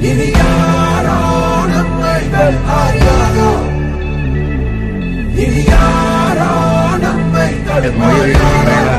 இது யாரோ நம்மைகள் அறியாதோ? இது யாரோ நம்மை தடுமையாரோ